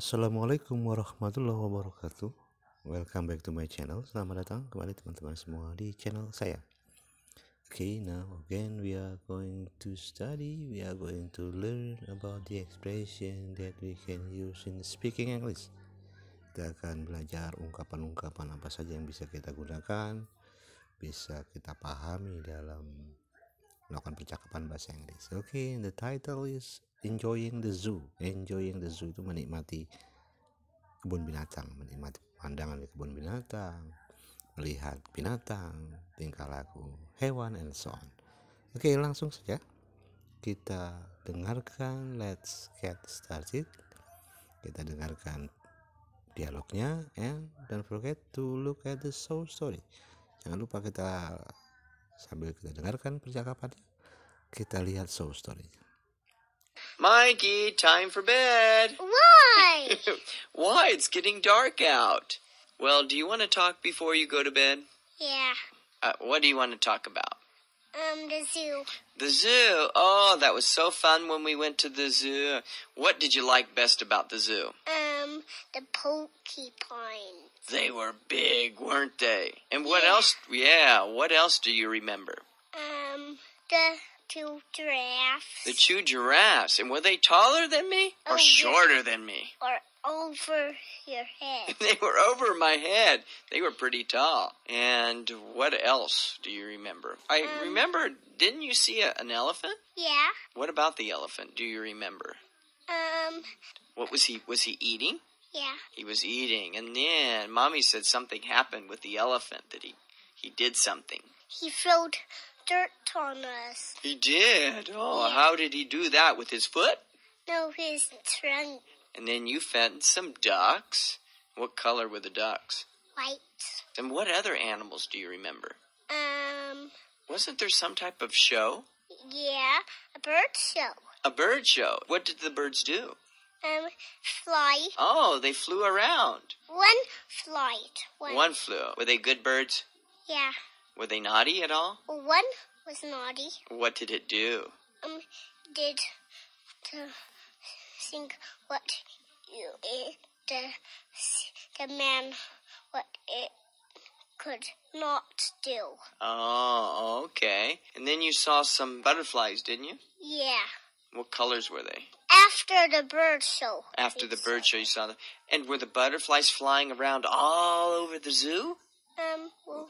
Assalamualaikum warahmatullahi wabarakatuh. Welcome back to my channel. Selamat datang kembali teman-teman semua di channel saya. Okay now again we are going to study We are going to learn about the expression that we can use in speaking English. Kita akan belajar ungkapan-ungkapan apa saja yang bisa kita gunakan Bisa kita pahami dalam melakukan percakapan bahasa Inggris. Okay, the title is enjoying the zoo. Enjoying the zoo itu menikmati kebun binatang menikmati pemandangan di kebun binatang melihat binatang tingkah laku hewan and so on. Oke langsung saja. Kita dengarkan let's get started. Kita dengarkan dialognya and don't forget to look at the show story. Jangan lupa kita sambil kita dengarkan percakapannya kita lihat show story Mikey, time for bed. Why? Why? It's getting dark out. Well, do you want to talk before you go to bed? yeah. Uh, what do you want to talk about? Um, the zoo. The zoo. Oh, that was so fun when we went to the zoo. What did you like best about the zoo? Um, the porcupine. They were big, weren't they? And what Yeah. else? Yeah, what else do you remember? Um, the two giraffes. The two giraffes. And were they taller than me or Oh, yeah. shorter than me? Or over your head. They were over my head. They were pretty tall. And what else do you remember? I Um, remember, didn't you see a, an elephant? yeah. What about the elephant? Do you remember? Um, What was he was he eating? yeah. He was eating. And then mommy said something happened with the elephant that he he did something. He throwed dirt on us. He did. Oh, Yeah. how did he do that with his foot? No, his trunk And then you fed some ducks. What color were the ducks? white. And what other animals do you remember? Um, Wasn't there some type of show? yeah. A bird show. A bird show. What did the birds do? Um, fly. Oh, they flew around. One flight. One. One flew. Were they good birds? Yeah. Were they naughty at all? One was naughty. What did it do? um did to think what you the the man what it could not do. Oh, okay. And then you saw some butterflies, didn't you? Yeah. What colors were they? After the bird show. After the bird show, you saw them. And were the butterflies flying around all over the zoo? Um, well,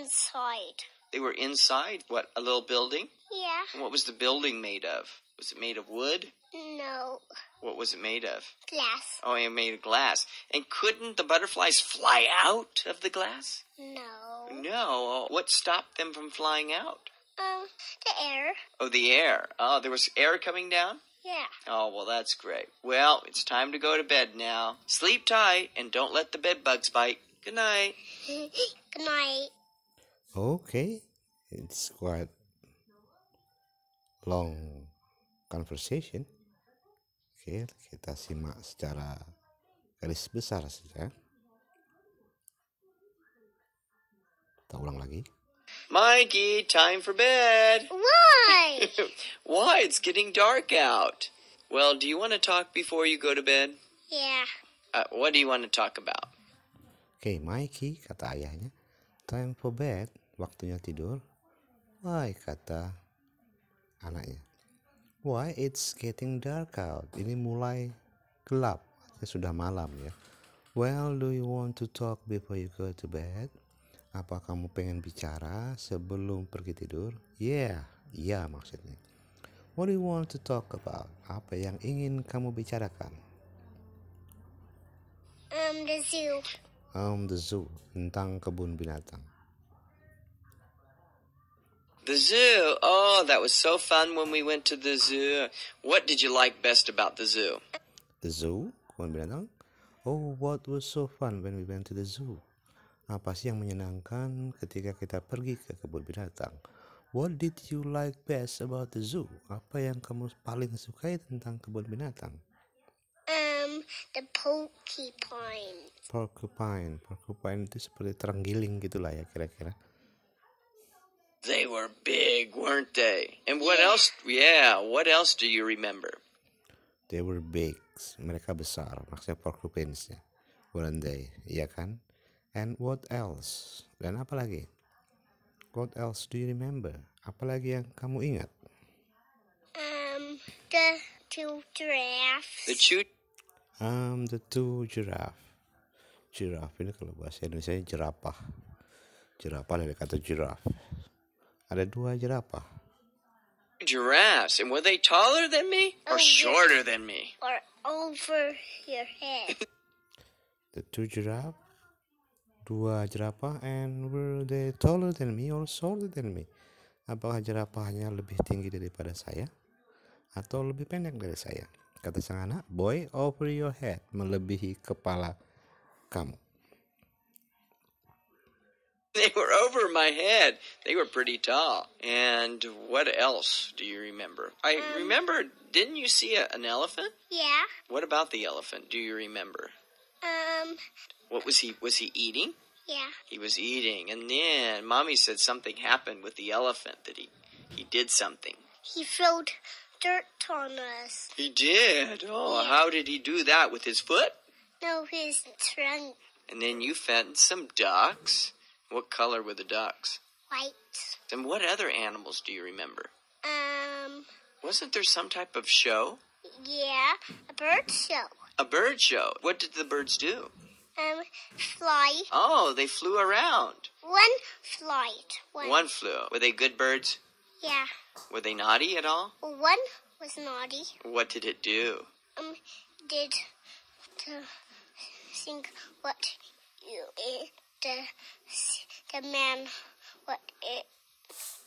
inside. They were inside, what, a little building? Yeah. And what was the building made of? Was it made of wood? No What was it made of? glass. Oh, it made of glass. And couldn't the butterflies fly out of the glass? No. No. What stopped them from flying out? Um, the air. Oh, the air. Oh, there was air coming down? Yeah. Oh, well, that's great. Well, it's time to go to bed now. Sleep tight and don't let the bed bugs bite. Good night. Good night. Okay, it's quite long conversation. Oke, kita simak secara garis besar saja. Kita ulang lagi. Mikey, time for bed. Why? Why? It's getting dark out. Well, do you want to talk before you go to bed? yeah. Uh, what do you want to talk about? Oke, Mikey, kata ayahnya. Time for bed, waktunya tidur. Why, kata anaknya. Why, it's getting dark out. Ini mulai gelap, artinya sudah malam ya. Well, do you want to talk before you go to bed? Apa kamu pengen bicara sebelum pergi tidur? Yeah, iya maksudnya. What do you want to talk about? Apa yang ingin kamu bicarakan? Um, the zoo. Um, the zoo, tentang kebun binatang. The zoo. Oh, that was so fun when we went to the zoo. What did you like best about the zoo? The zoo? Kebun binatang? Oh, what was so fun when we went to the zoo? Apa sih yang menyenangkan ketika kita pergi ke kebun binatang? What did you like best about the zoo? Apa yang kamu paling sukai tentang kebun binatang? Um, the porcupine. Porcupine. Porcupine itu seperti terenggiling gitulah ya kira-kira. They were big, weren't they? And what Yeah. else? Yeah, what else do you remember? They were big. Mereka besar. Maksudnya porcupines ya. Weren't they? Iya kan? And what else? Dan apa lagi? What else do you remember? Apalagi yang kamu ingat? Um, the two giraffes. The two Um, the two giraffe. Giraffe ini kalau bahasa Indonesia jerapah. Jerapah dari kata giraffe. Ada dua jerapah. giraffes, and were they taller than me Oh, or yeah. shorter than me? or over your head. The two giraffe. Dua jerapah and were they taller than me or shorter than me? Apakah jerapahnya lebih tinggi daripada saya atau lebih pendek dari saya? Kata sang anak, boy over your head, melebihi kepala kamu. They were over my head. They were pretty tall. And what else do you remember? I Um, remember, didn't you see a, an elephant? yeah. What about the elephant? Do you remember? Um, What was he was he eating? yeah. He was eating, and then mommy said something happened with the elephant that he he did something. He throwed dirt on us. He did. Oh, Yeah. how did he do that with his foot? No, his trunk And then you fed some ducks. What color were the ducks? white. And what other animals do you remember? Um, Wasn't there some type of show? yeah, a bird show. A bird show. What did the birds do? Um, fly. Oh, they flew around. One flight. One. One flew. Were they good birds? Yeah. Were they naughty at all? One was naughty. What did it do? Um, did to think what you the the man what it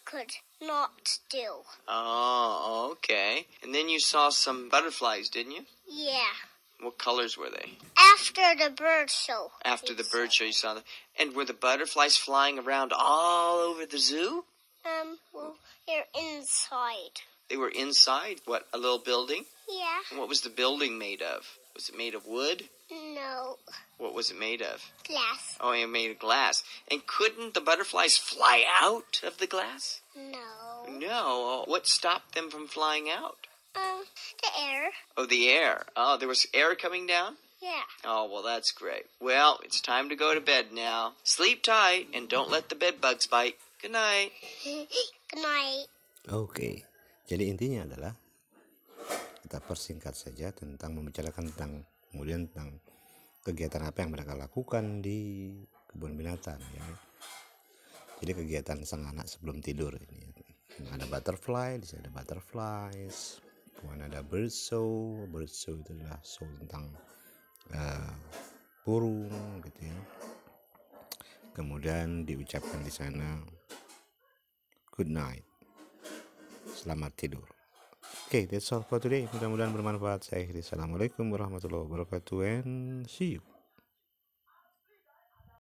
could not do. Oh, okay. And then you saw some butterflies, didn't you? Yeah. What colors were they? After the bird show. After the bird show, you saw them. And were the butterflies flying around all over the zoo? Um, well, they're inside. They were inside, what, a little building? Yeah. And what was the building made of? Was it made of wood? No. What was it made of? Glass. Oh, it made of glass. And couldn't the butterflies fly out of the glass? No. No. What stopped them from flying out? Um, the air. Oh, the air. Oh, there was air coming down? Yeah. Oh, well, that's great. Well, it's time to go to bed now. Sleep tight and don't let the bed bugs bite. Good night. Good night. Oke, jadi intinya adalah kita persingkat saja tentang membicarakan tentang kemudian tentang kegiatan apa yang mereka lakukan di kebun binatang ya. Jadi kegiatan sang anak sebelum tidur ini. Ada butterfly, di sini ada butterflies. Kemudian ada bird show, bird show itu adalah show tentang eh, burung gitu ya. Kemudian diucapkan di sana good night. Selamat tidur. Oke, that's all for today. Mudah-mudahan bermanfaat. Saya akhiri. Assalamualaikum warahmatullahi wabarakatuh and see you.